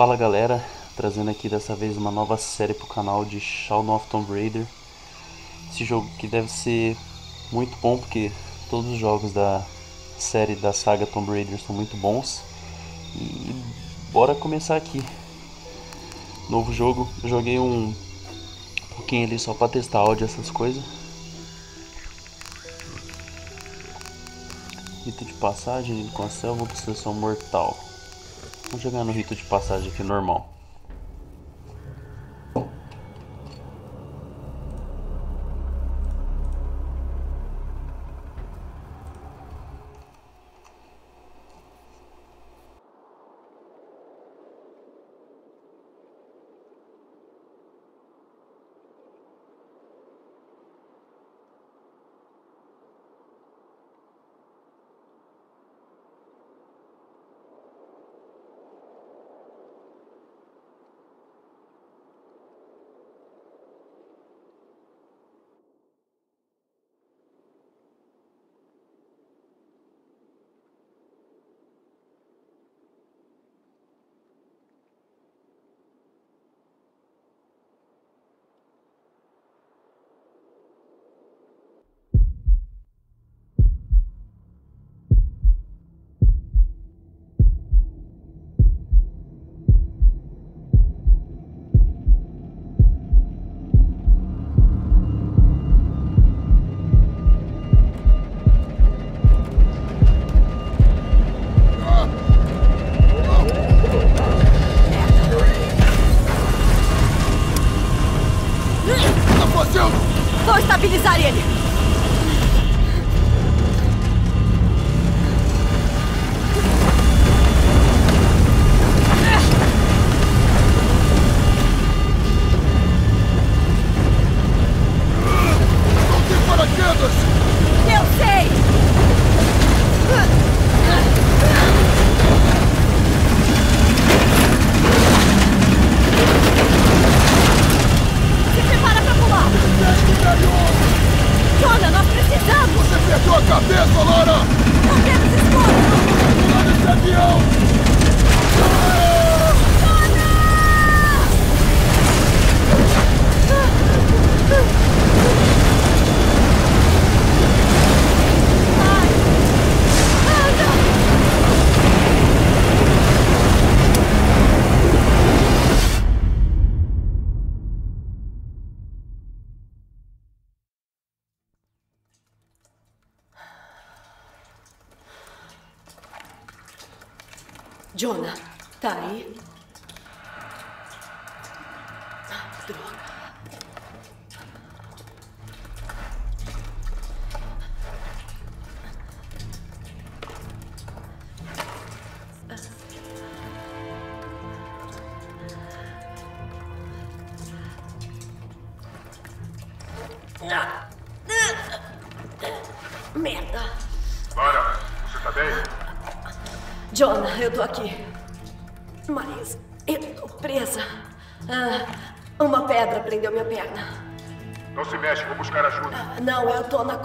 Fala galera, trazendo aqui dessa vez uma nova série pro canal de Shadow of Tomb Raider. Esse jogo que deve ser muito bom porque todos os jogos da série da saga Tomb Raider são muito bons. E bora começar aqui. Novo jogo, joguei um pouquinho ali só pra testar áudio essas coisas. Rito de passagem com a selva, obsessão mortal. Vamos jogar no rito de passagem aqui normal.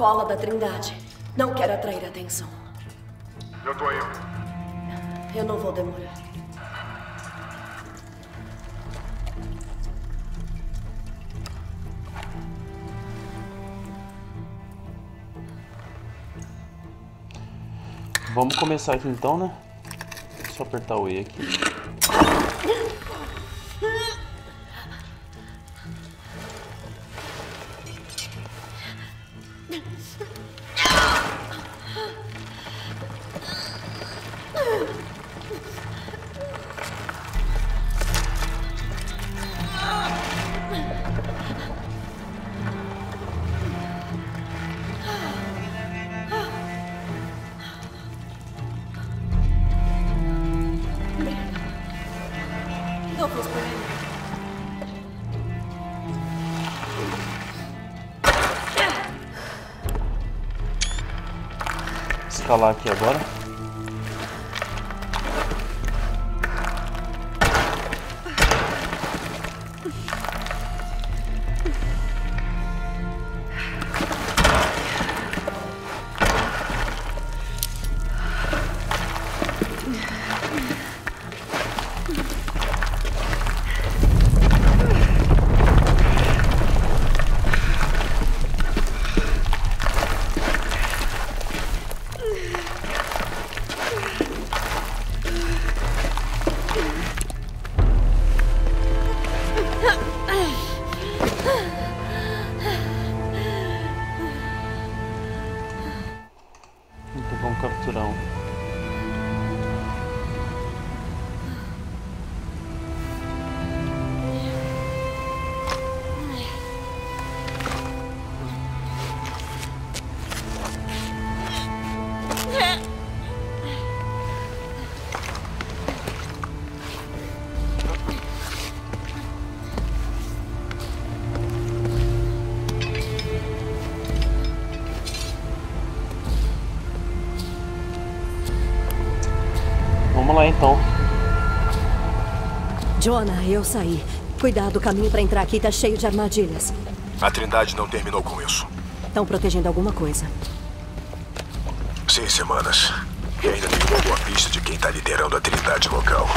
Cola da Trindade. Não quero atrair atenção. Eu tô indo. Eu não vou demorar. Vamos começar aqui então, né? Só apertar o E aqui. Escalar aqui agora. Vamos lá então. Jonah, eu saí. Cuidado, o caminho pra entrar aqui tá cheio de armadilhas. A Trindade não terminou com isso. Estão protegendo alguma coisa. Seis semanas. E ainda nenhuma boa pista de quem tá liderando a Trindade local.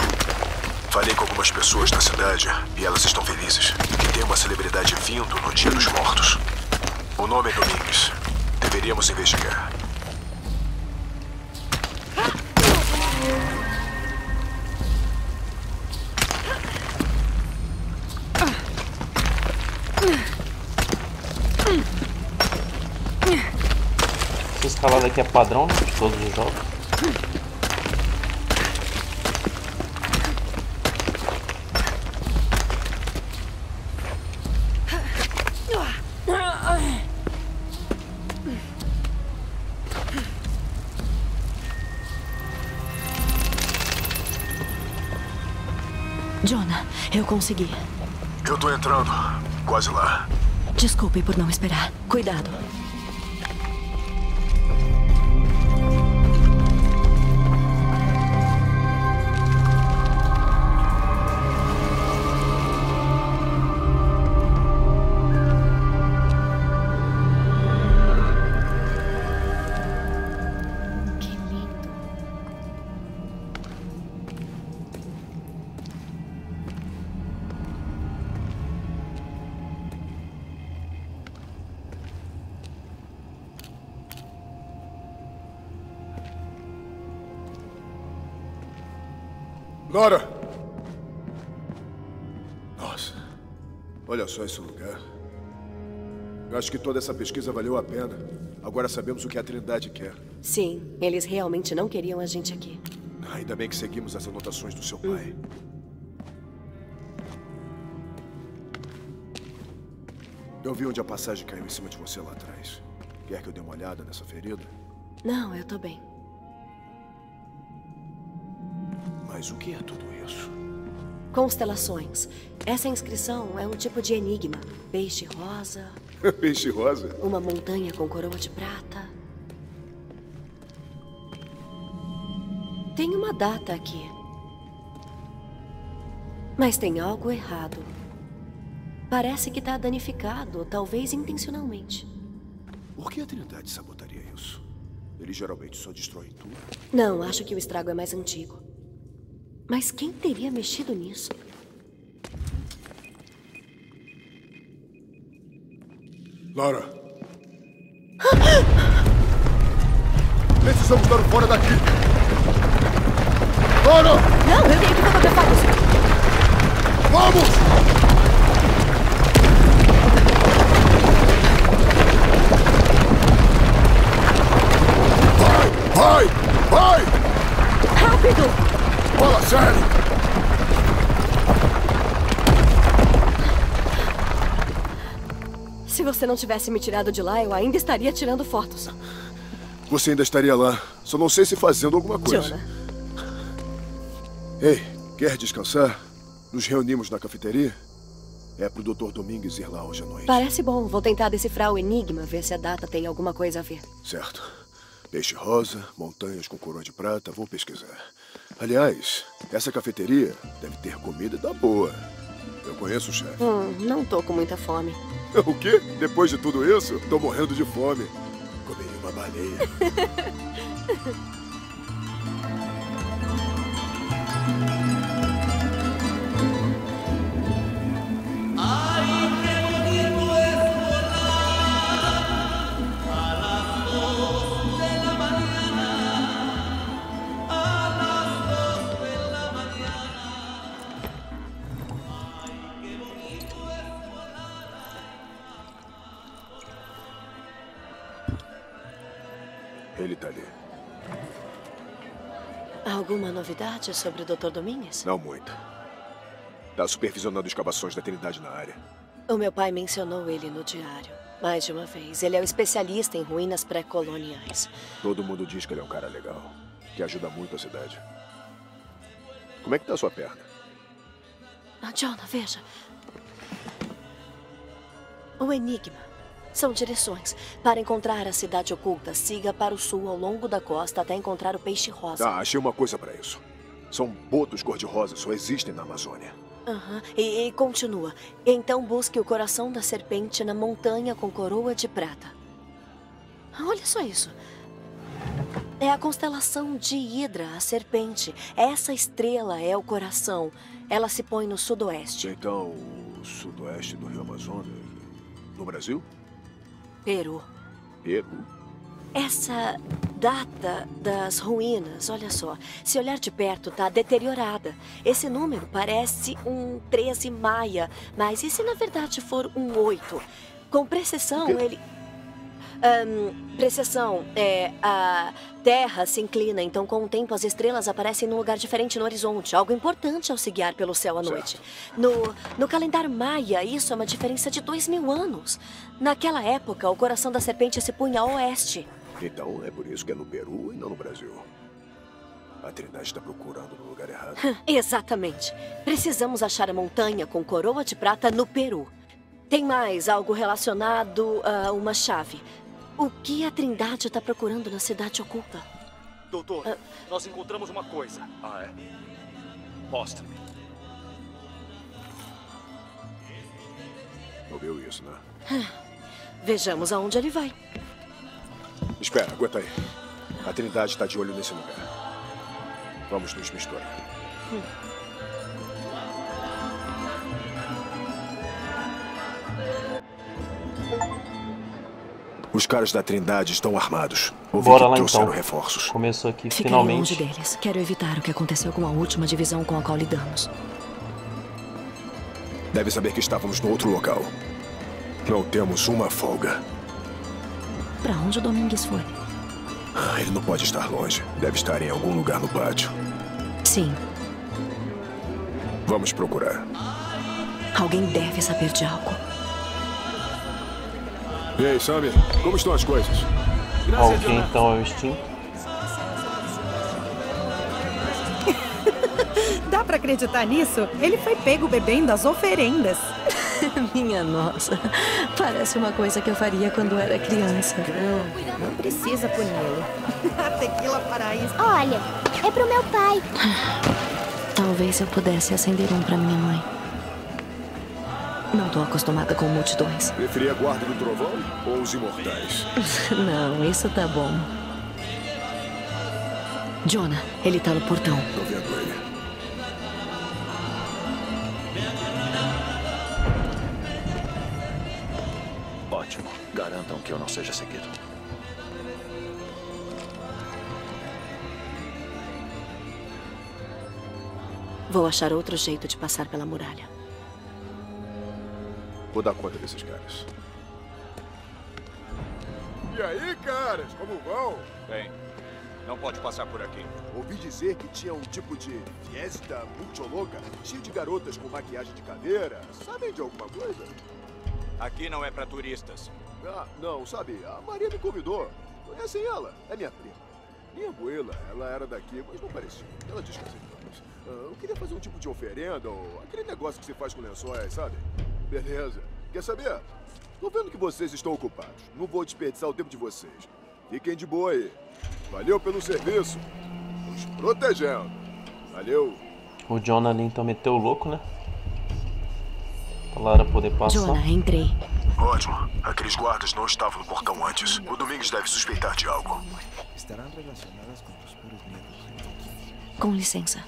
Falei com algumas pessoas na cidade e elas estão felizes. Que tem uma celebridade vindo no Dia dos Mortos. O nome é Domingues. Deveríamos investigar. Escalada aqui é padrão né, de todos os jogos. Jonah, eu consegui. Eu tô entrando. Quase lá. Desculpe por não esperar. Cuidado. Nossa, olha só esse lugar. Eu acho que toda essa pesquisa valeu a pena. Agora sabemos o que a Trindade quer. Sim, eles realmente não queriam a gente aqui. Ainda bem que seguimos as anotações do seu pai. Eu vi onde a passagem caiu em cima de você lá atrás. Quer que eu dê uma olhada nessa ferida? Não, eu tô bem. Mas o que é tudo isso? Constelações. Essa inscrição é um tipo de enigma. Peixe rosa, Peixe rosa? uma montanha com coroa de prata. Tem uma data aqui. Mas tem algo errado. Parece que está danificado, talvez intencionalmente. Por que a Trindade sabotaria isso? Eles geralmente só destroem tudo. Não, acho que o estrago é mais antigo. Mas quem teria mexido nisso? Lara! Precisamos dar fora daqui! Lara! Não, eu tenho que fotografar isso. Vamos! Vai! Vai! Vai! Rápido! Fala sério! Se você não tivesse me tirado de lá, eu ainda estaria tirando fotos. Você ainda estaria lá. Só não sei se fazendo alguma coisa. Jonah, Ei, quer descansar? Nos reunimos na cafeteria? É pro Dr. Domingues ir lá hoje à noite. parece bom. Vou tentar decifrar o enigma, ver se a data tem alguma coisa a ver. Certo. Peixe rosa, montanhas com coroa de prata, vou pesquisar. Aliás, essa cafeteria deve ter comida da boa. Eu conheço o chefe. Hum, não tô com muita fome. O quê? Depois de tudo isso, tô morrendo de fome. Comi uma baleia. Alguma novidade sobre o Dr. Domingues? Não muita. Tá supervisionando escavações da Trindade na área. O meu pai mencionou ele no diário. Mais de uma vez. Ele é o especialista em ruínas pré-coloniais. Todo mundo diz que ele é um cara legal. Que ajuda muito a cidade. Como é que tá a sua perna? Ah, Jonah, veja. O Enigma. São direções. Para encontrar a cidade oculta, siga para o sul ao longo da costa até encontrar o peixe rosa. Ah, achei uma coisa pra isso. São botos cor-de-rosa, só existem na Amazônia. Aham. E, e continua. Então busque o coração da serpente na montanha com coroa de prata. Olha só isso. É a constelação de Hidra, a serpente. Essa estrela é o coração. Ela se põe no sudoeste. Então, o sudoeste do Rio Amazonas. No Brasil? Peru. Peru? Essa data das ruínas, olha só. Se olhar de perto, tá deteriorada. Esse número parece um 13 maia, mas e se na verdade for um 8? Com precisão, ele. Ahn, precessão, é. A Terra se inclina, então com o tempo as estrelas aparecem num lugar diferente no horizonte. Algo importante ao se guiar pelo céu à noite. No, no calendário maia, isso é uma diferença de dois mil anos. Naquela época, o coração da serpente se punha a oeste. Então é por isso que é no Peru e não no Brasil. A Trindade está procurando no lugar errado. Exatamente. Precisamos achar a montanha com coroa de prata no Peru. Tem mais algo relacionado a uma chave. O que a Trindade está procurando na cidade oculta? Doutor, nós encontramos uma coisa. Ah, é? Mostre-me. Ouviu isso, né? Vejamos aonde ele vai. Espera, aguenta aí. A Trindade está de olho nesse lugar. Vamos nos misturar. Os caras da Trindade estão armados. Ouvi Bora que lá trouxeram então. reforços. Começou aqui longe finalmente. deles. Quero evitar o que aconteceu com a última divisão com a qual lidamos. Deve saber que estávamos no outro local. Não temos uma folga. Pra onde o Domingues foi? Ah, Ele não pode estar longe. Deve estar em algum lugar no pátio. Sim, Vamos procurar. alguém deve saber de algo. E aí, Sammy? Como estão as coisas? Alguém então é o instinto. Pra acreditar nisso? Ele foi pego bebendo as oferendas. Minha nossa, parece uma coisa que eu faria quando era criança. Não precisa puni-lo. A tequila paraíso. Olha, é pro meu pai. Talvez eu pudesse acender um pra minha mãe. Não tô acostumada com multidões. Preferia a Guarda do Trovão ou os Imortais? Não, isso tá bom. Jonah, ele tá no portão. Tô vendo ele. Que eu não seja seguido. Vou achar outro jeito de passar pela muralha. Vou dar conta desses caras. E aí, caras, como vão? Bem, não pode passar por aqui. Ouvi dizer que tinha um tipo de fiesta muito louca, cheio de garotas com maquiagem de caveira. Sabem de alguma coisa? Aqui não é para turistas. Ah, não, sabe, a Maria me convidou. Conhecem ela? É minha prima. Minha abuela, ela era daqui, mas não parecia. Ela diz que aceitamos. Ah, eu queria fazer um tipo de oferenda, ou aquele negócio que se faz com lençóis, sabe? Beleza. Quer saber? Tô vendo que vocês estão ocupados. Não vou desperdiçar o tempo de vocês. Fiquem de boa aí. Valeu pelo serviço. Nos protegendo. Valeu. O Jonah ali então meteu o louco, né? Pra Lara poder passar. Jonah, entrei. Ótimo. Aqueles guardas não estavam no portão antes. O Domingos deve suspeitar de algo. Com licença.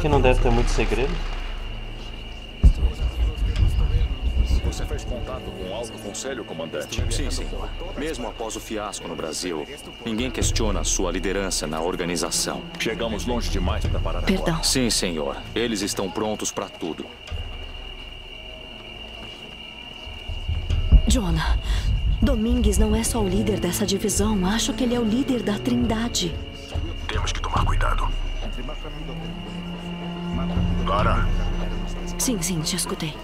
Que não deve ter muito segredo. Você fez contato com o alto conselho, comandante? Sim, sim. Mesmo após o fiasco no Brasil, ninguém questiona a sua liderança na organização. Chegamos longe demais para parar Perdão. Agora. Sim, senhor. Eles estão prontos para tudo. Jonah, Domingues não é só o líder dessa divisão. Acho que ele é o líder da Trindade. Temos que tomar cuidado. Lara. Sim, sim, te escutei.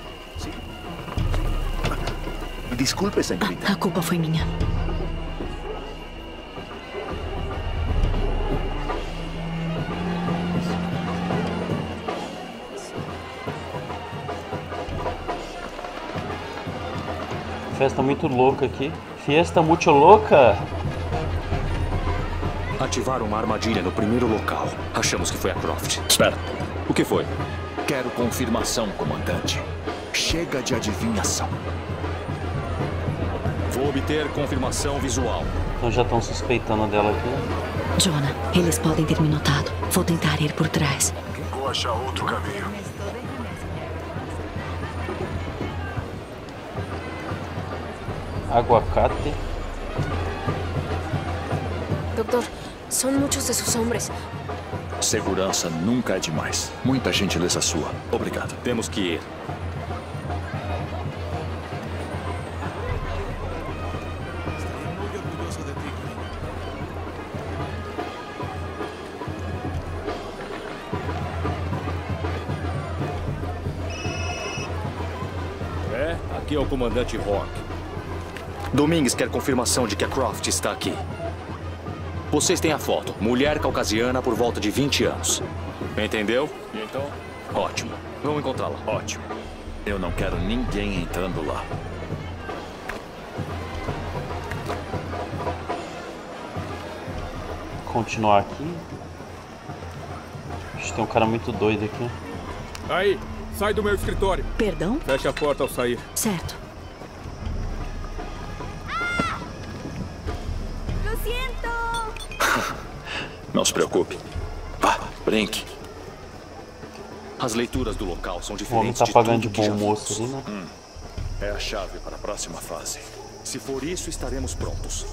Desculpe, senhorita. A culpa foi minha. Festa muito louca aqui. Fiesta muito louca. Ativaram uma armadilha no primeiro local. Achamos que foi a Croft. Espera. O que foi? Quero confirmação, comandante. Chega de adivinhação. Vou obter confirmação visual. Então já estão suspeitando dela aqui. Jonah, eles podem ter me notado. Vou tentar ir por trás. Vou achar outro caminho. Aguacate. Doctor, son muchos de sus hombres. Segurança nunca é demais. Muita gentileza sua. Obrigado. Temos que ir. Comandante Rock. Domingues quer confirmação de que a Croft está aqui. Vocês têm a foto. Mulher caucasiana por volta de 20 anos. Entendeu? E então? Ótimo. Vamos encontrá-la. Ótimo. Eu não quero ninguém entrando lá. Continuar aqui. Acho que tem um cara muito doido aqui. Aí, sai do meu escritório. Perdão? Feche a porta ao sair. Certo. Não se preocupe. Vá, brinque. As leituras do local são O homem diferentes tá de pagando de que bom moço ali, né? É a chave para a próxima fase. Se for isso, estaremos prontos.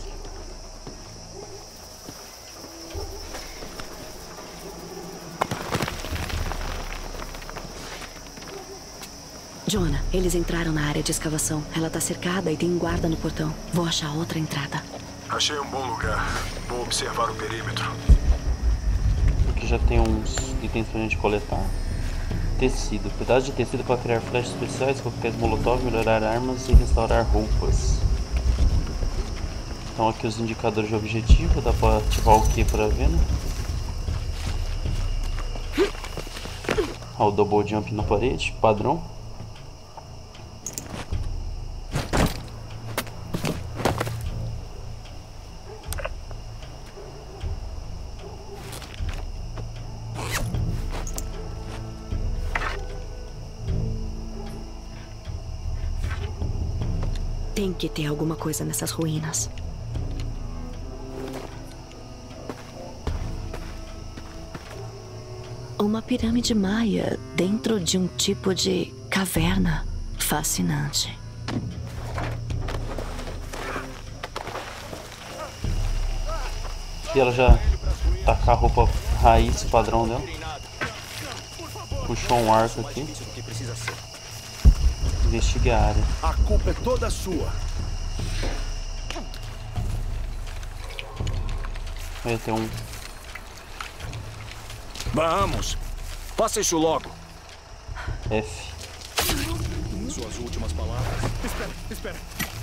Jonah, eles entraram na área de escavação. Ela tá cercada e tem um guarda no portão. Vou achar outra entrada. Achei um bom lugar. Vou observar o perímetro. Aqui já tem uns itens pra gente coletar. Tecido. Pedaço de tecido para criar flechas especiais, coquetéis molotov, melhorar armas e restaurar roupas. Então aqui os indicadores de objetivo, dá pra ativar o que pra ver, né? Ah, o double jump na parede, padrão. Que ter alguma coisa nessas ruínas. Uma pirâmide maia dentro de um tipo de caverna. Fascinante. E ela já com a roupa raiz padrão dela. Puxou um arco aqui. Investigue a área. A culpa é toda sua. Aí tem um. Vamos. Faça isso logo. F. Suas últimas palavras. Espera, espera.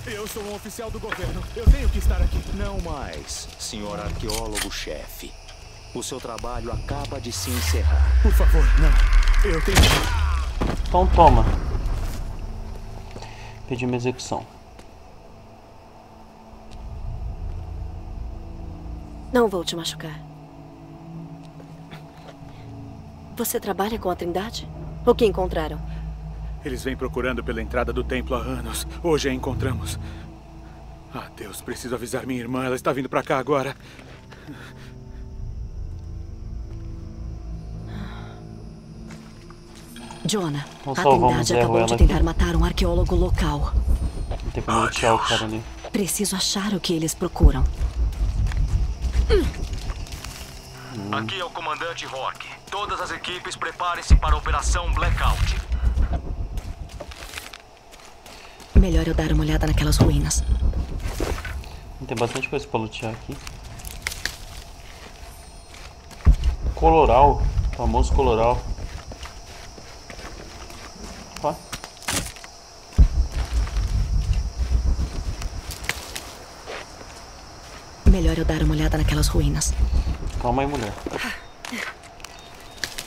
Eu sou um oficial do governo. Eu tenho que estar aqui. Não mais, senhor arqueólogo-chefe. O seu trabalho acaba de se encerrar. Por favor, não. Eu tenho. Então toma. Pedi uma execução. Não vou te machucar. Você trabalha com a Trindade? O que encontraram? Eles vêm procurando pela entrada do templo há anos. Hoje a encontramos. Ah, Deus, preciso avisar minha irmã. Ela está vindo para cá agora. Jonah, a Trindade ela, acabou de tentar aqui. matar um arqueólogo local. Não tem como deixar o cara ali. Preciso achar o que eles procuram. Aqui é o comandante Rock. Todas as equipes preparem-se para a Operação Blackout. Melhor eu dar uma olhada naquelas ruínas. Tem bastante coisa pra lutear aqui. Coloral. Famoso coloral. Melhor eu dar uma olhada naquelas ruínas. Calma aí, mulher.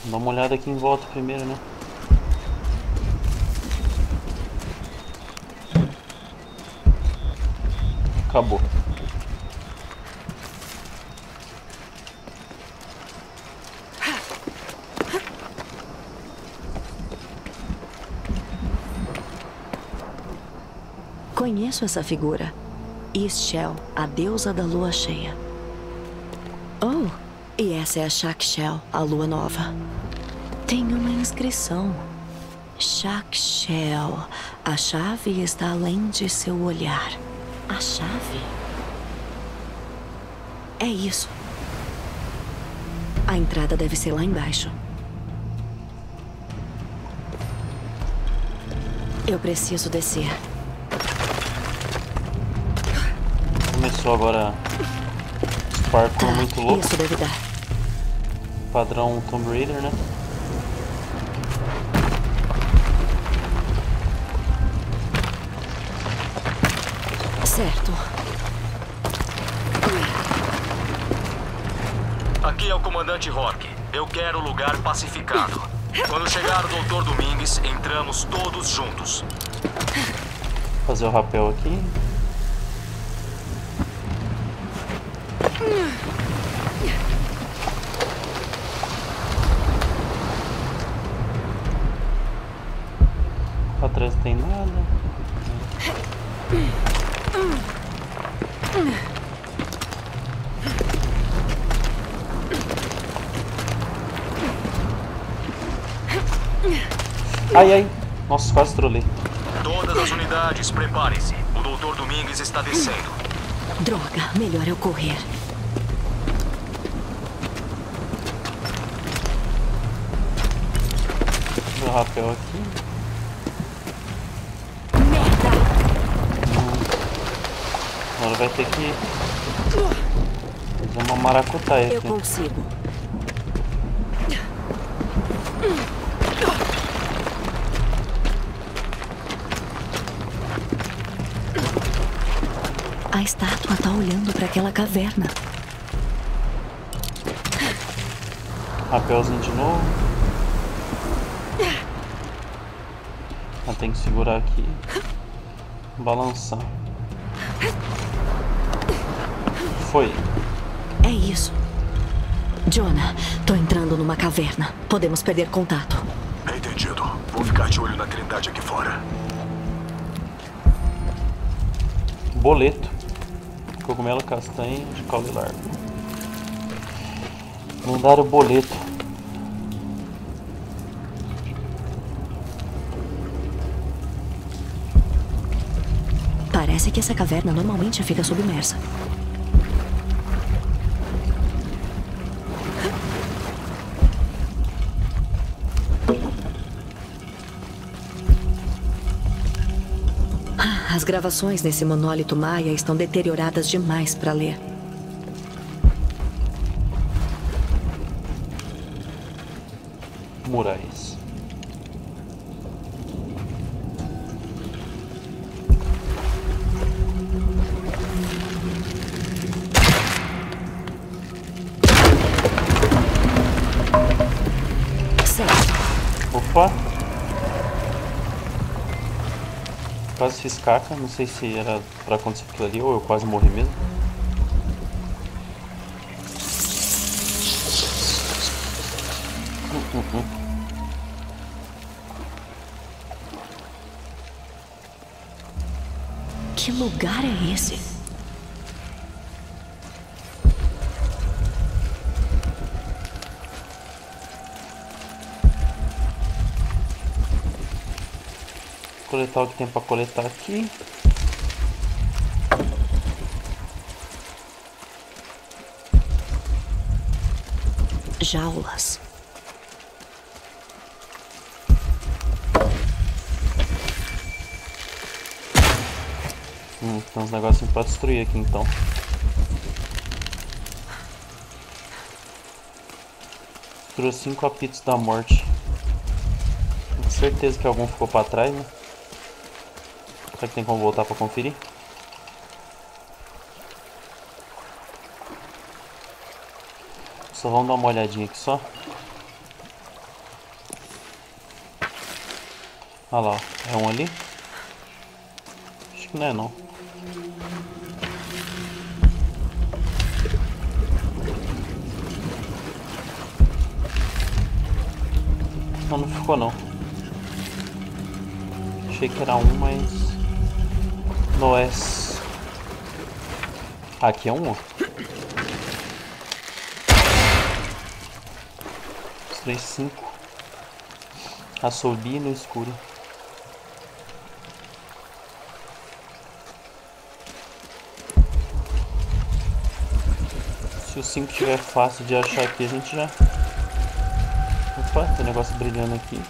Dá uma olhada aqui em volta primeiro, né? Acabou. Conheço essa figura. Ischel, a deusa da lua cheia. Oh, e essa é a Shakshel, a lua nova. Tem uma inscrição. Shakshel, a chave está além de seu olhar. A chave? É isso. A entrada deve ser lá embaixo. Eu preciso descer. Começou agora Sparkle Tá, muito louco. Isso deve dar. Padrão Tomb Raider, né? Certo. Aqui é o comandante Rock. Eu quero o lugar pacificado. Quando chegar o Dr. Domingues, entramos todos juntos. Fazer o rapel aqui. Pra trás não tem nada. Ai, ai. Nossa, quase trolei. Todas as unidades, preparem-se. O Dr. Domingues está descendo. Droga, melhor eu correr. Meu rapel aqui. Agora vai ter que fazer uma maracutaia Eu aqui. consigo. Estátua tá olhando para aquela caverna. Rapelzinho de novo. Ela tem que segurar aqui. Balançar. Foi. É isso. Jonah, tô entrando numa caverna. Podemos perder contato. Entendido. Vou ficar de olho na trindade aqui fora. Boleto. Cogumelo castanho de caule largo. Mandaram o boleto. Parece que essa caverna normalmente fica submersa. Gravações nesse monólito maia estão deterioradas demais para ler. Fiz caca, não sei se era pra acontecer aquilo ali ou eu quase morri mesmo. Hum, hum, hum. Que lugar é esse? Coletar o que tem pra coletar aqui. Jaulas. tem uns negocinhos pra destruir aqui então. Destruiu cinco apitos da morte. Com certeza que algum ficou pra trás, né? Será que tem como voltar pra conferir? Só vamos dar uma olhadinha aqui só. Olha lá, é um ali? Acho que não é não. Não, não ficou não. Achei que era um, mas... Não é... Aqui é um, ó. Três, cinco. Assobia no escuro. Se o 5 tiver fácil de achar aqui, a gente já... Opa, tem um negócio brilhando aqui.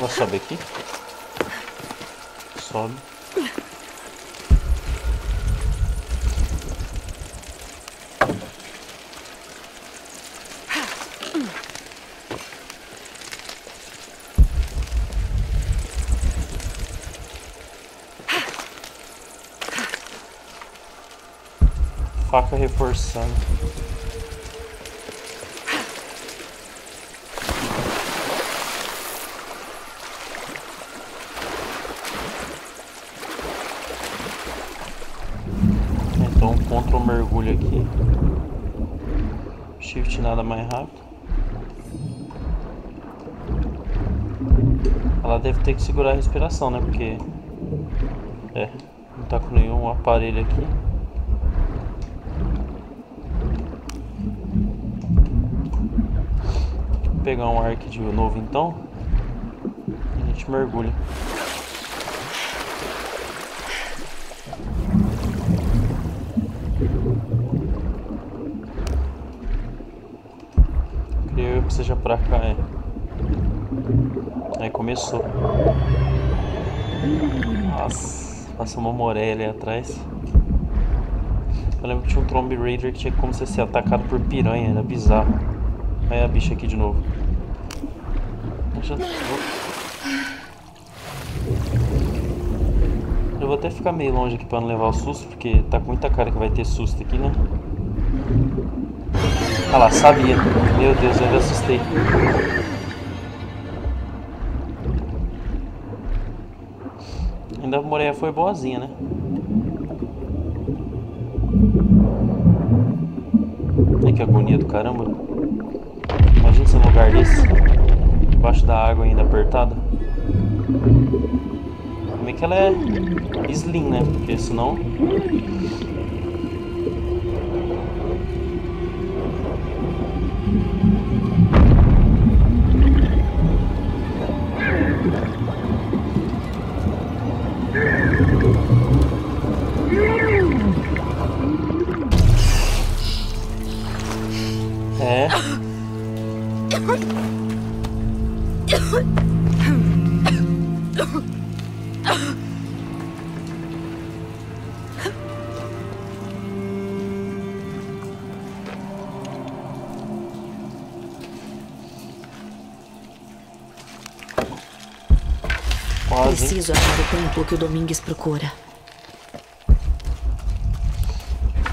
Ela sobe aqui. Sobe. Faca reforçando. Então contra o mergulho aqui. Shift nada mais rápido. Ela deve ter que segurar a respiração, né? Porque. É, não tá com nenhum aparelho aqui. Vou pegar um arc de novo então. E a gente mergulha. Creio que seja pra cá, é. Aí começou. Nossa, passou uma moré ali atrás. Eu lembro que tinha um Tomb Raider que tinha como você ser atacado por piranha, era bizarro. Aí a bicha aqui de novo. Eu já... Eu vou até ficar meio longe aqui pra não levar o susto, porque tá com muita cara que vai ter susto aqui, né? Ah lá, sabia. Meu Deus, eu me assustei. Ainda a Moreia foi boazinha, né? Que agonia do caramba. Imagina se um lugar desse. Debaixo da água ainda apertada. Como é que ela é slim, né? Porque senão... Preciso achar o templo que o Domingues procura.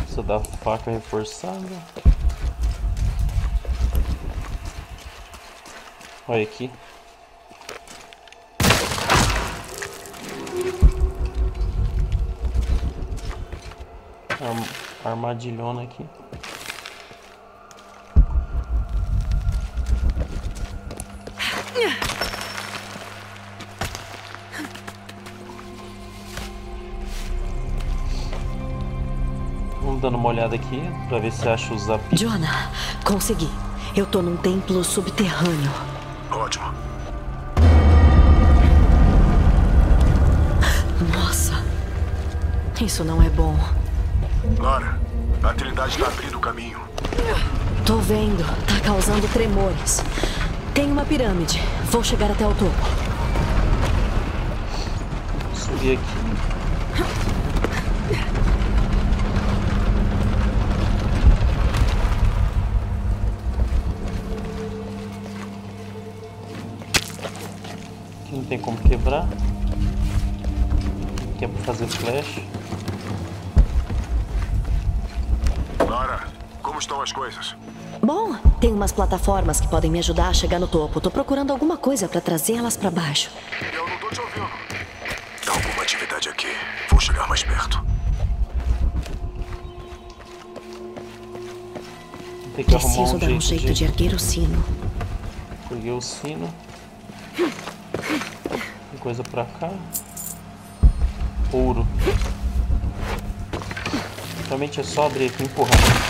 Precisa da faca reforçada. Olha aqui. Arm armadilhona aqui. Dando uma olhada aqui pra ver se acha os apitos. Jonah, consegui. Eu tô num templo subterrâneo. Ótimo. Nossa. Isso não é bom. Lara, a Trindade está abrindo o caminho. Tô vendo. Tá causando tremores. Tem uma pirâmide. Vou chegar até o topo. Subir aqui. Coisas? Bom, tem umas plataformas que podem me ajudar a chegar no topo. Tô procurando alguma coisa pra trazer elas pra baixo. Eu não tô te ouvindo. Há alguma atividade aqui. Vou chegar mais perto. Tem que arrumar Preciso um dar um jeito, jeito de erguer o sino. Peguei o sino. Tem coisa pra cá. Ouro. Realmente é só abrir aqui e empurrar.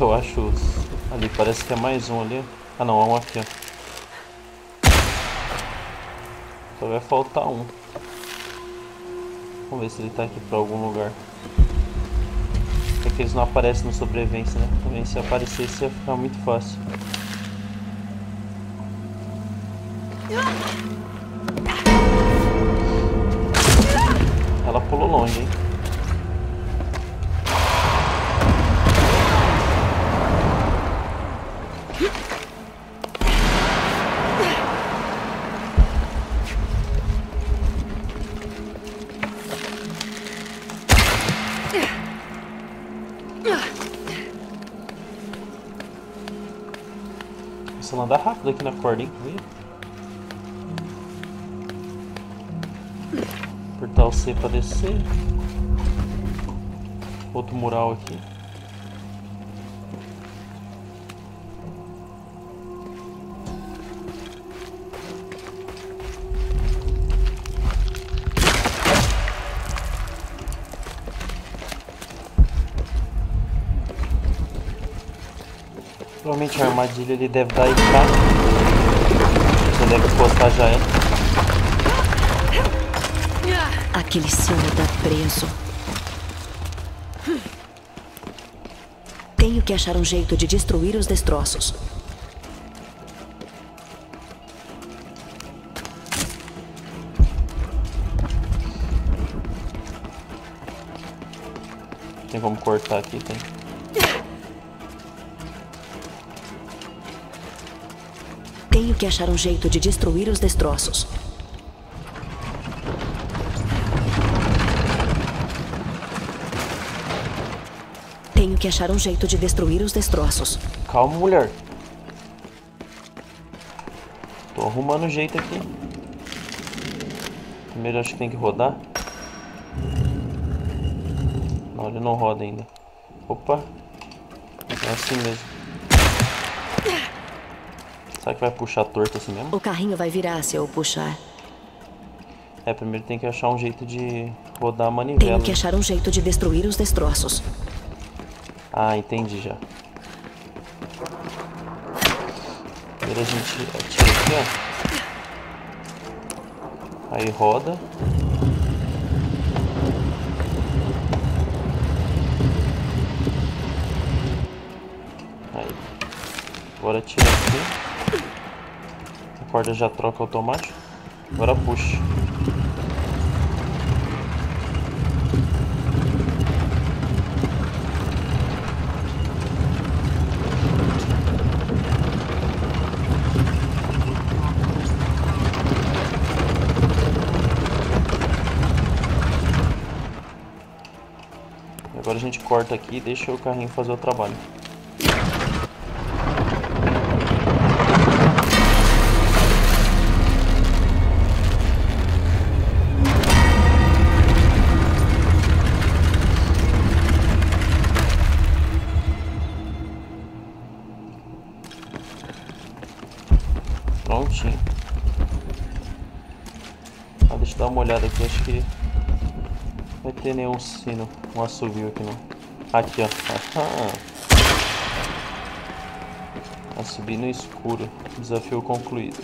Eu acho ali. Parece que é mais um ali. Ah não, é um aqui. Só vai faltar um. Vamos ver se ele tá aqui pra algum lugar. É que eles não aparecem no sobrevivência, né? Também se aparecesse ia ficar muito fácil. Aqui na corda, hein? Apertar o C pra descer. Outro mural aqui. Provavelmente a armadilha ele deve dar aí cá. Você deve postar já é. Aquele sino tá preso. Tenho que achar um jeito de destruir os destroços. Tem como cortar aqui, tem. Que achar um jeito de destruir os destroços. Tenho que achar um jeito de destruir os destroços. Calma, mulher. Tô arrumando o jeito aqui. Primeiro acho que tem que rodar. Não, ele não roda ainda. Opa. É assim mesmo. Será que vai puxar torto assim mesmo? O carrinho vai virar se eu puxar. É, primeiro tem que achar um jeito de rodar a manivela. Tenho que achar um jeito de destruir os destroços. Ah, entendi já. Primeiro a gente atira aqui, ó. Aí roda. Aí. Agora tira aqui. Corda já troca automático. Agora puxa. Agora a gente corta aqui e deixa o carrinho fazer o trabalho. Olhada aqui, acho que vai ter nenhum sino, um assovio aqui não. Aqui, ó. A subir no escuro. Desafio concluído.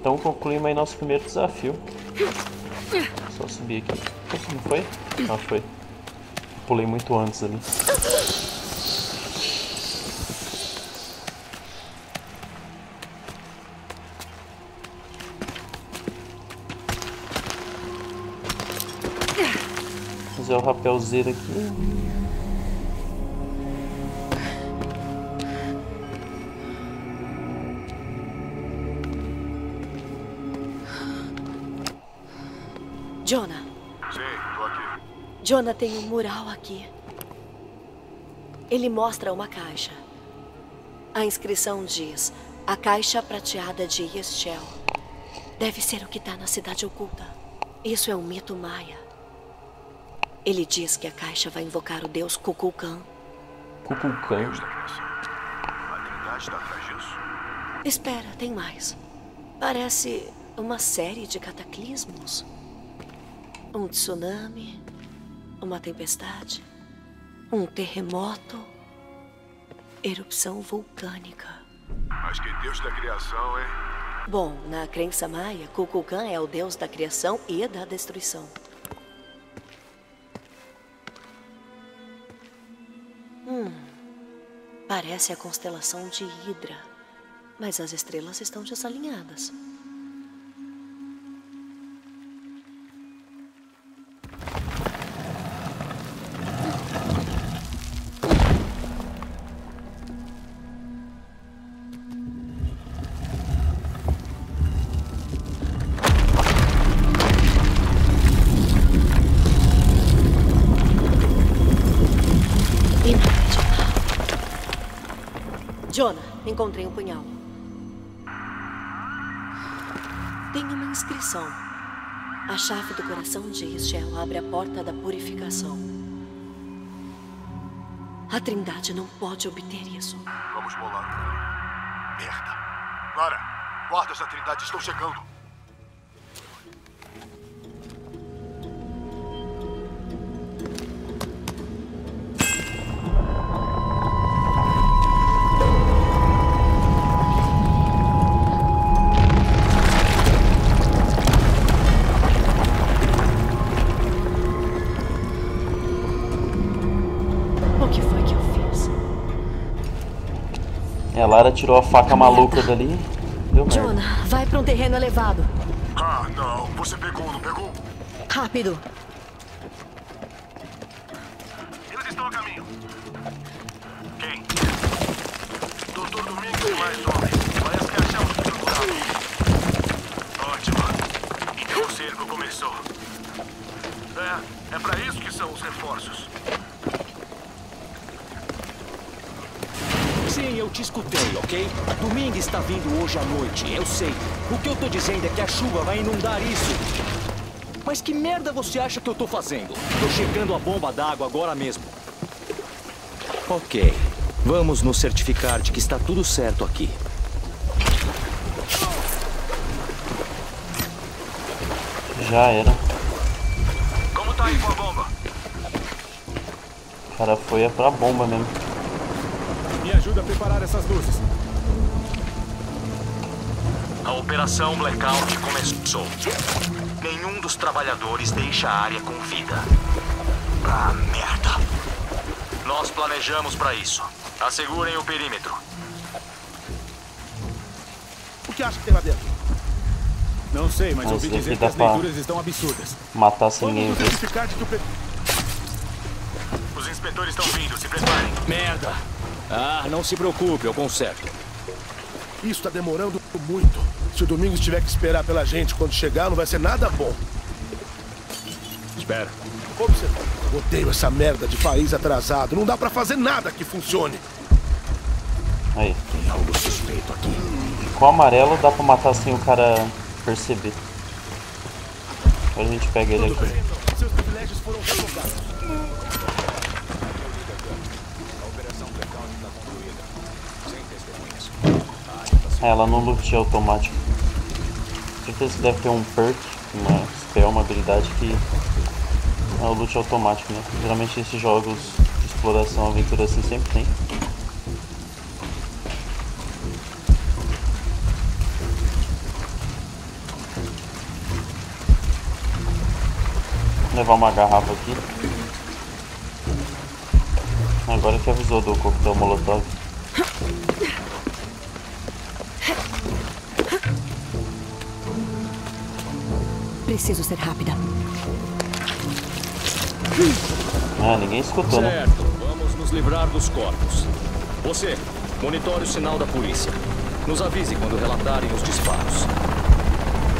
Então concluímos aí nosso primeiro desafio. Só subir aqui. Não foi? Não foi. Pulei muito antes ali. Fazer o rapelzeiro aqui. Jonah tem um mural aqui. Ele mostra uma caixa. A inscrição diz: A caixa prateada de Yestiel. Deve ser o que está na cidade oculta. Isso é um mito maia. Ele diz que a caixa vai invocar o deus Kukulkan. Kukulkan? A Trindade está atrás disso. Espera, tem mais. Parece uma série de cataclismos. Um tsunami, uma tempestade, um terremoto, erupção vulcânica. Mas que Deus da criação, hein? Bom, na crença maia, Kukulkan é o deus da criação e da destruição. Hum, parece a constelação de Hidra, mas as estrelas estão desalinhadas. Encontrei um punhal. Tem uma inscrição. A chave do coração de Israel abre a porta da purificação. A Trindade não pode obter isso. Vamos bolar. Merda. Lara, guardas da Trindade estão chegando. Lara tirou a faca maluca dali. Deu merda. Jonah, vai para um terreno elevado. Ah, não. Você pegou, não pegou? Rápido. Eles estão a caminho. Quem? Doutor Domingos e mais homens. Parece que achamos o culpado. Ótimo. Então o cerco começou. É, é pra isso que são os reforços. Eu te escutei, ok? Domingo está vindo hoje à noite, eu sei. O que eu tô dizendo é que a chuva vai inundar isso. Mas que merda você acha que eu tô fazendo? Tô checando a bomba d'água agora mesmo. Ok. Vamos nos certificar de que está tudo certo aqui. Já era. Como tá aí com a bomba? O cara foi é pra bomba mesmo. Ajuda a preparar essas luzes. A operação Blackout começou. Nenhum dos trabalhadores deixa a área com vida. Ah, merda. Nós planejamos para isso. Assegurem o perímetro. O que acha que tem lá dentro? Não sei, mas Mas ouvi dizer que as leituras estão absurdas. Matar sem ninguém Vamos ver. verificar de que o... pe- Os inspetores estão vindo, se preparem. Merda. Ah, não se preocupe, eu conserto. Isso tá demorando muito. Se o Domingos tiver que esperar pela gente quando chegar, não vai ser nada bom. Espera. Observa. Odeio essa merda de país atrasado. Não dá pra fazer nada que funcione. Aí. Tem algo suspeito aqui. Com o amarelo dá pra matar assim o cara perceber. Agora a gente pega ele aqui. Seus ela não lutia automático. Certeza deve ter um perk, uma spell, uma habilidade que é o loot automático, né? Geralmente esses jogos de exploração, aventura assim sempre tem. Vou levar uma garrafa aqui. Agora que avisou do coquetel molotov. Preciso ser rápida. Ah, ninguém escutou, né? Certo, vamos nos livrar dos corpos. Você, monitore o sinal da polícia. Nos avise quando relatarem os disparos.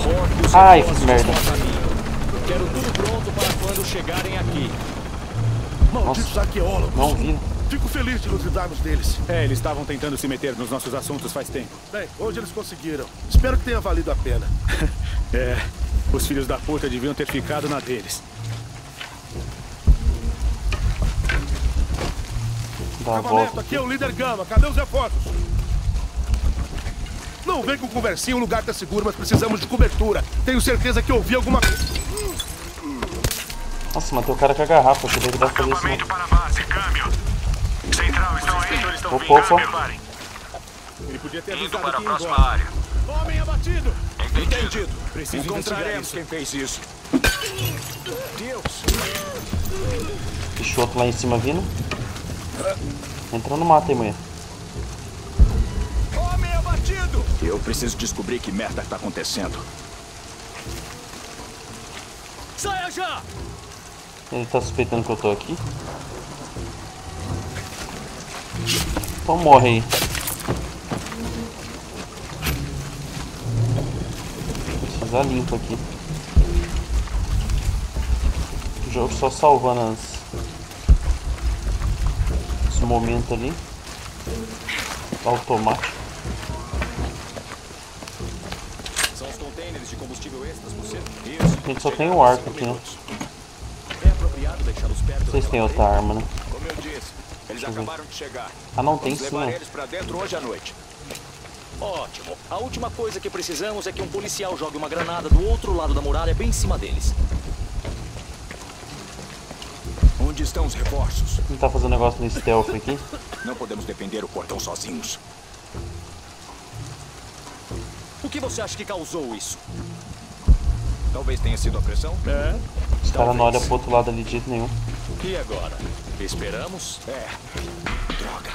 Rock e os Ai, fiz merda. Quero tudo pronto para quando chegarem aqui. Malditos arqueólogos. Não vi. Fico feliz de nos livrarmos deles. É, eles estavam tentando se meter nos nossos assuntos faz tempo. Bem, hoje eles conseguiram. Espero que tenha valido a pena. É, os filhos da puta deviam ter ficado na deles. Dá a Cavaleto, volta aqui é o líder Gama. Cadê os reforços? Não vem com conversinha, o lugar tá seguro, mas precisamos de cobertura. Tenho certeza que ouvi alguma coisa. Nossa, matei o cara com a garrafa, que deve fazer isso. Para base, câmbio. Central, estão aí? Estão Opa, opa. preparem. Ele podia ter Indo para a próxima embora. área. Homem abatido! Entendido. Preciso isso. quem fez isso. Deus! Deixa outro lá em cima vindo. Entra no mato aí, mulher. Homem abatido! Eu preciso descobrir que merda tá acontecendo. Saia já! Ele tá suspeitando que eu tô aqui. Então morre aí. Precisa limpo aqui. O jogo só salvando as... os momentos ali. Automático. São os containers de combustível extras ser? Isso. A gente só tem o arco aqui, né? É Vocês têm outra arma, né? Como eu disse, eles acabaram de chegar. Ah, não, tem sim, levar ó. eles pra dentro hoje à noite. Ótimo. A última coisa que precisamos é que um policial jogue uma granada do outro lado da muralha, bem em cima deles. Onde estão os reforços? Ele tá fazendo negócio no stealth aqui. Não podemos defender o portão sozinhos. O que você acha que causou isso? Talvez tenha sido a pressão? É. Os caras não olham pro outro lado ali de jeito nenhum. E agora? Esperamos? É. Droga.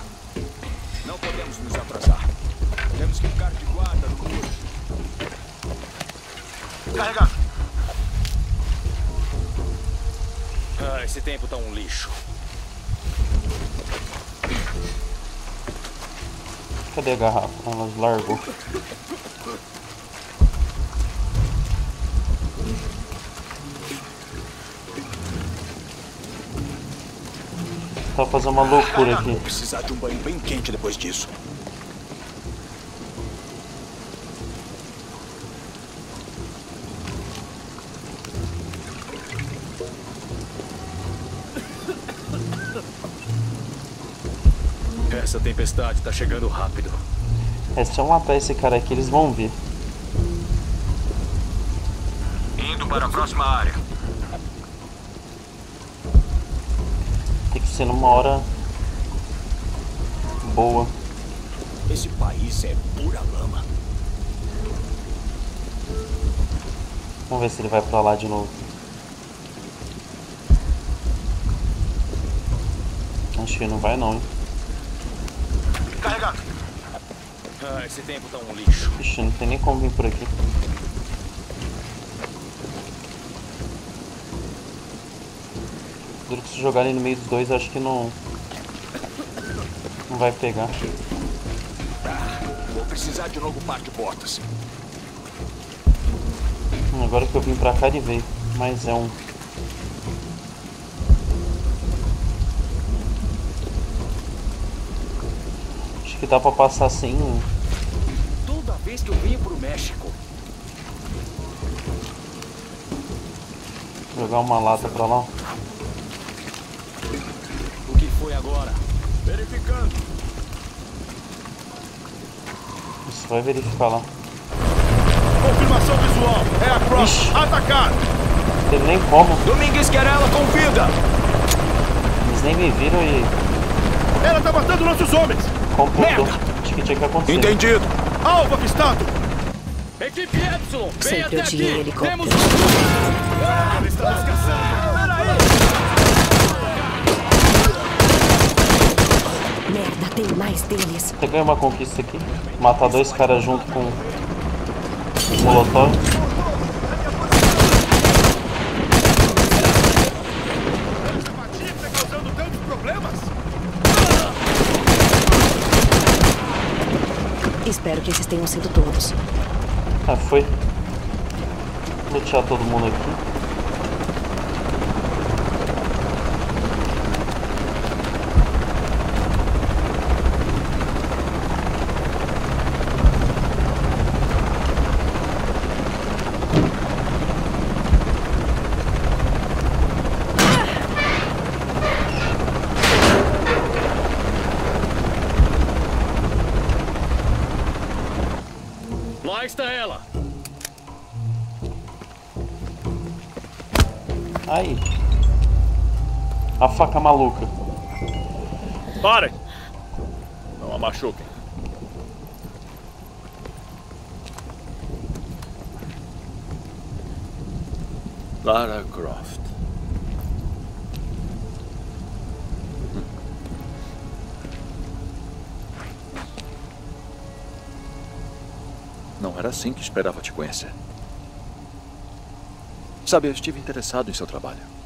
Não podemos nos atrasar. Temos que ficar de guarda no muro. Carregado. Ah, esse tempo tá um lixo. Cadê a garrafa? Ela largou. Tá fazendo uma loucura aqui. Vou precisar de um banho bem quente depois disso. Essa tempestade tá chegando rápido. É, eu matar esse cara aqui, eles vão vir. Indo para a próxima área. Tem que ser numa hora boa. Esse país é pura lama. Vamos ver se ele vai pra lá de novo. Acho que não vai não, hein? Carregado. Ah, esse tempo tá um lixo. Ixi, não tem nem como vir por aqui. Duro que se jogarem no meio dos dois, acho que não. Não vai pegar. Vou precisar de novo par de botas. Hum, Agora que eu vim pra cá, ele veio. Mas é um. Acho que dá pra passar sem. Toda vez que eu venho pro México, Jogar uma lata pra lá. O que foi agora? Verificando. Isso vai verificar lá. Confirmação visual. É a Cross. Atacar. Não tem nem como. Domingues quer ela com vida. Eles nem me viram e Ela tá matando nossos homens. Computou. Acho que tinha que acontecer. Entendido. Alvo avistado. Equipe Epsilon, vem Sempre até aqui. helicóptero. Temos um... Ela está nos caçando. Merda, tem mais deles. Você ganha uma conquista aqui. Matar dois caras junto com o Molotov. Matinha que tá causando tantos problemas. Espero que esses tenham sido todos. Ah, foi. Lutear todo mundo aqui. Aí. A faca maluca. Parem. Não a machuquem. Lara Croft. Não era assim que esperava te conhecer. Sabe, eu estive interessado em seu trabalho.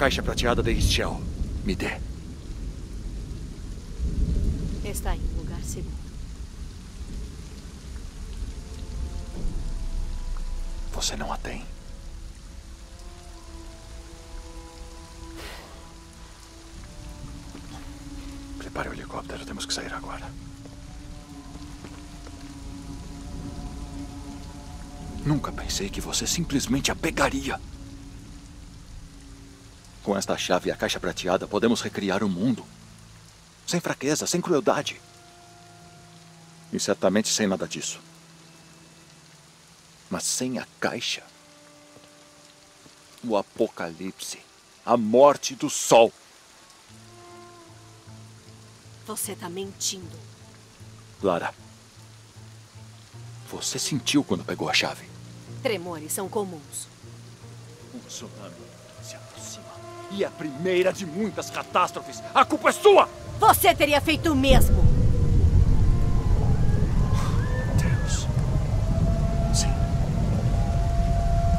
Caixa prateada da Shell. Me dê. Está em um lugar seguro. Você não a tem. Prepare o helicóptero, temos que sair agora. Nunca pensei que você simplesmente a pegaria. Com esta chave e a caixa prateada, podemos recriar o mundo. Sem fraqueza, sem crueldade. E certamente sem nada disso. Mas sem a caixa. O apocalipse. A morte do sol. Você tá mentindo. Lara. Você sentiu quando pegou a chave? Tremores são comuns. Um tsunami. E a primeira de muitas catástrofes. A culpa é sua! Você teria feito o mesmo. Deus. Sim.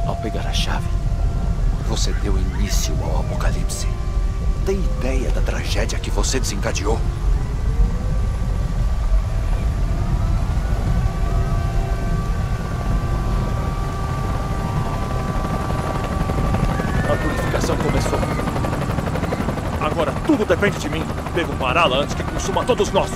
Ao pegar a chave, você deu início ao apocalipse. Tem ideia da tragédia que você desencadeou? A purificação começou. Depende de mim. Devo pará-la antes que consuma todos nós.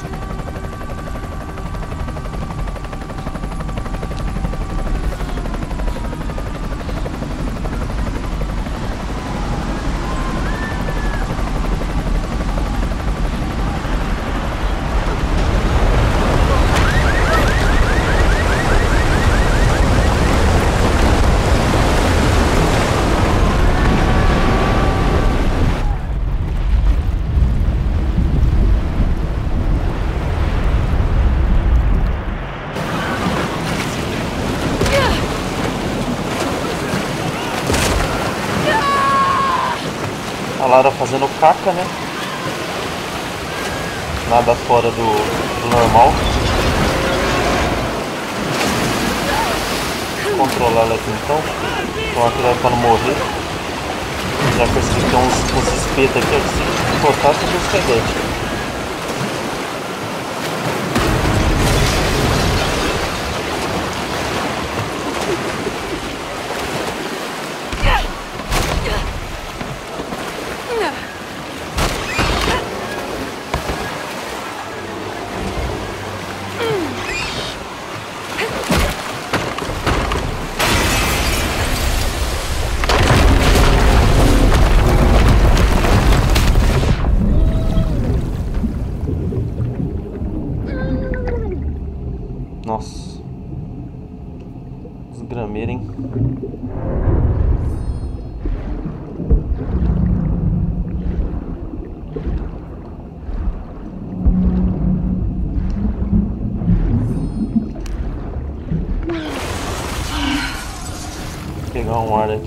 A Lara né? Nada fora do, do normal. Controlar ela aqui então. Então aqui ela pra não morrer. Já percebi que tem uns, uns espetos aqui, ó, se botar tudo os Vou pegar um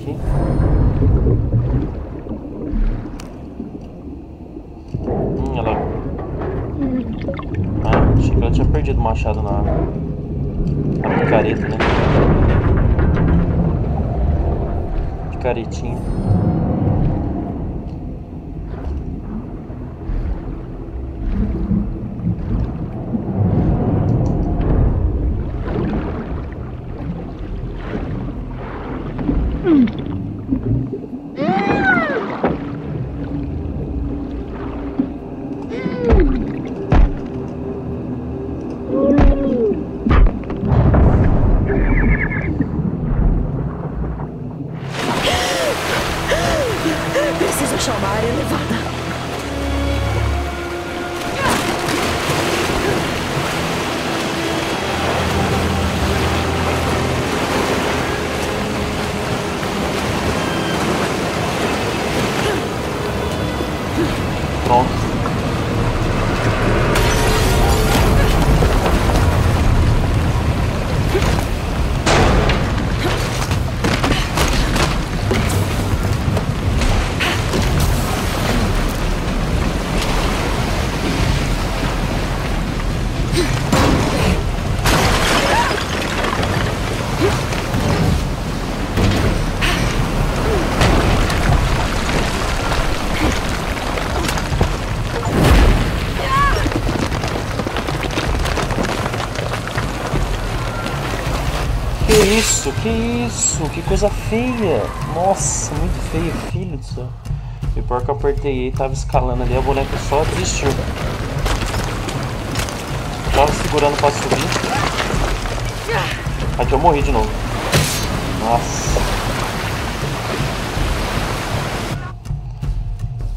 isso? Que isso? Que coisa feia! Nossa, muito feia, filho do céu. E pior que eu apertei e tava escalando ali, a boneca só desistiu. Tava segurando pra subir. Aqui eu morri de novo. Nossa.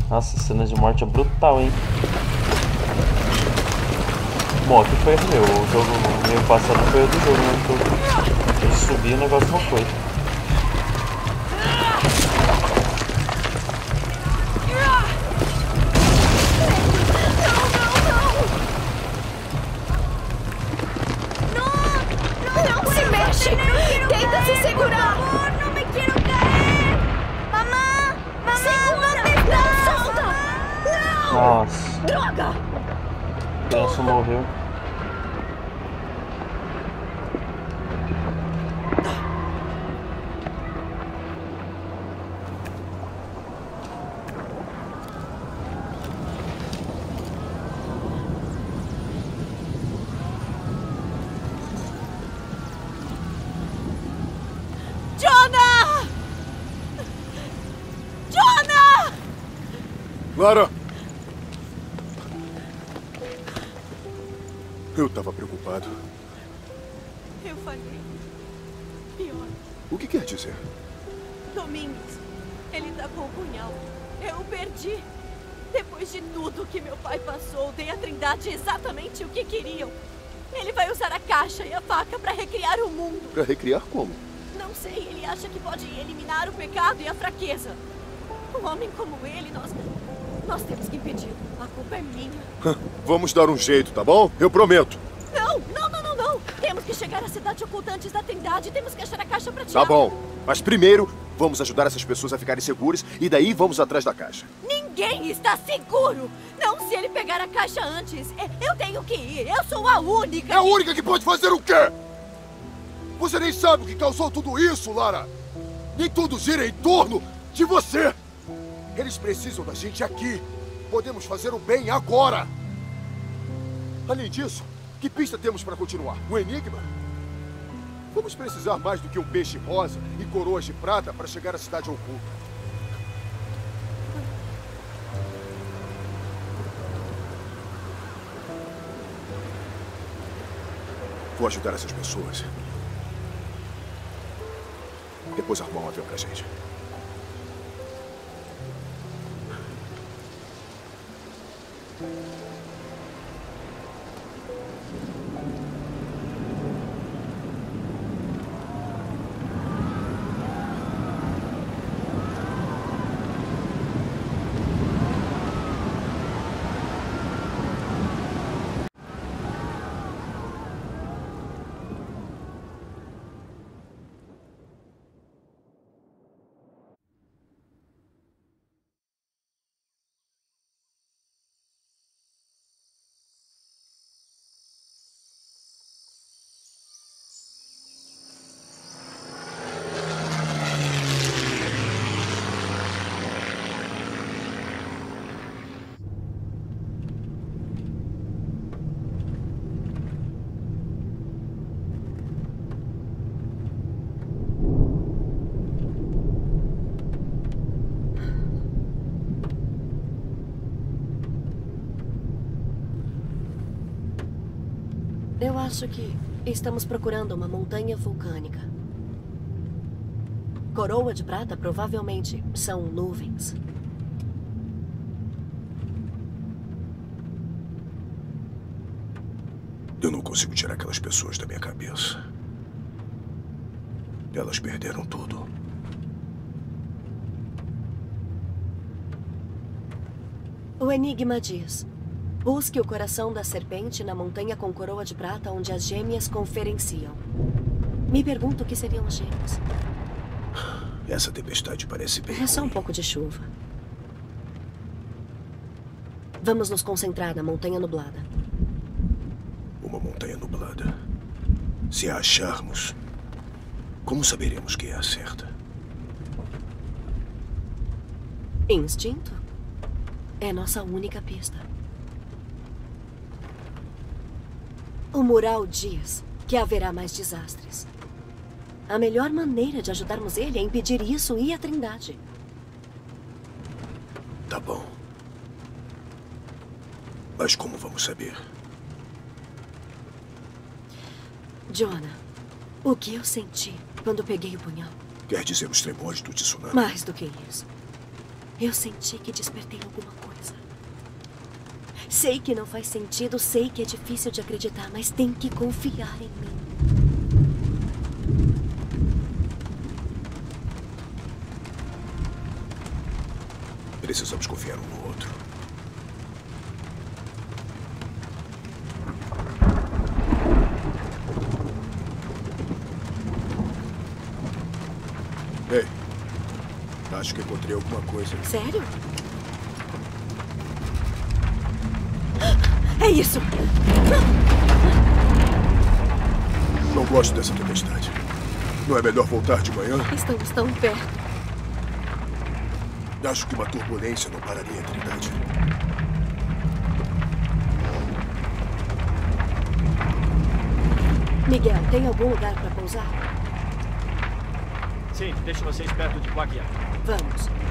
Nossa, cena de morte é brutal, hein? Bom, aqui foi meu. O jogo o meio passado foi erro do jogo, né? Eu, e o negócio não foi. Lara! Eu tava preocupado. Eu falei. Pior. O que quer dizer? Domingues. Ele tá com o punhal. Eu o perdi. Depois de tudo que meu pai passou, dei à Trindade exatamente o que queriam. Ele vai usar a caixa e a faca para recriar o mundo. Pra recriar como? Não sei, ele acha que pode eliminar o pecado e a fraqueza. Um homem como ele, nós. Nós temos que impedi-lo. A culpa é minha. Vamos dar um jeito, tá bom? Eu prometo. Não, não, não, não, não. Temos que chegar à cidade oculta antes da Trindade. Temos que achar a caixa pra Tá bom. Mas primeiro, vamos ajudar essas pessoas a ficarem seguras e daí vamos atrás da caixa. Ninguém está seguro. Não se ele pegar a caixa antes. É, Eu tenho que ir. Eu sou a única. É a única que pode fazer o quê? Você nem sabe o que causou tudo isso, Lara. Nem tudo gira em torno de você. Eles precisam da gente aqui. Podemos fazer o bem agora. Além disso, que pista temos para continuar? Um enigma? Vamos precisar mais do que um peixe rosa e coroas de prata para chegar à cidade oculta. Vou ajudar essas pessoas. Depois arrumar um avião pra gente. Acho que estamos procurando uma montanha vulcânica. Coroa de prata provavelmente são nuvens. Eu não consigo tirar aquelas pessoas da minha cabeça. Elas perderam tudo. O enigma diz: Busque o coração da serpente na montanha com coroa de prata onde as gêmeas conferenciam. Me pergunto o que seriam as gêmeas. Essa tempestade parece bem. É só um pouco de chuva. Vamos nos concentrar na montanha nublada. Uma montanha nublada. Se a acharmos, como saberemos que é a certa? Instinto? É nossa única pista. O mural diz que haverá mais desastres. A melhor maneira de ajudarmos ele é impedir isso e a Trindade. Tá bom. Mas como vamos saber? Jonah, o que eu senti quando peguei o punhal? Quer dizer os tremores do tsunami? Mais do que isso. Eu senti que despertei alguma coisa. Sei que não faz sentido, sei que é difícil de acreditar, mas tem que confiar em mim. Precisamos confiar um no outro. Ei, acho que encontrei alguma coisa. Sério? Isso! Não gosto dessa tempestade. Não é melhor voltar de manhã? Estamos tão perto. Acho que uma turbulência não pararia a Trindade. Miguel, tem algum lugar para pousar? Sim, deixe vocês perto de Quaguiar. Vamos.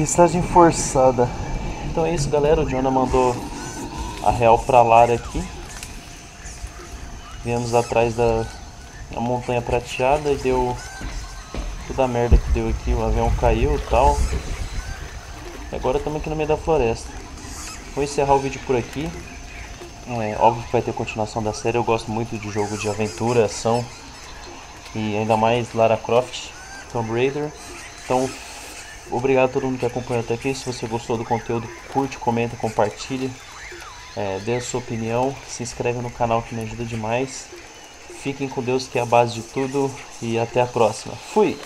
Aterrissagem forçada. Então é isso, galera. O Jonah mandou a real pra Lara aqui. Viemos atrás da, da montanha prateada e deu toda a merda que deu aqui. O avião caiu e tal. E agora estamos aqui no meio da floresta. Vou encerrar o vídeo por aqui. É, óbvio que vai ter continuação da série. Eu gosto muito de jogo de aventura, ação. E ainda mais Lara Croft, Tomb Raider. Então, obrigado a todo mundo que acompanhou até aqui. Se você gostou do conteúdo, curte, comenta, compartilha. É, dê a sua opinião. Se inscreve no canal que me ajuda demais. Fiquem com Deus que é a base de tudo. E até a próxima. Fui!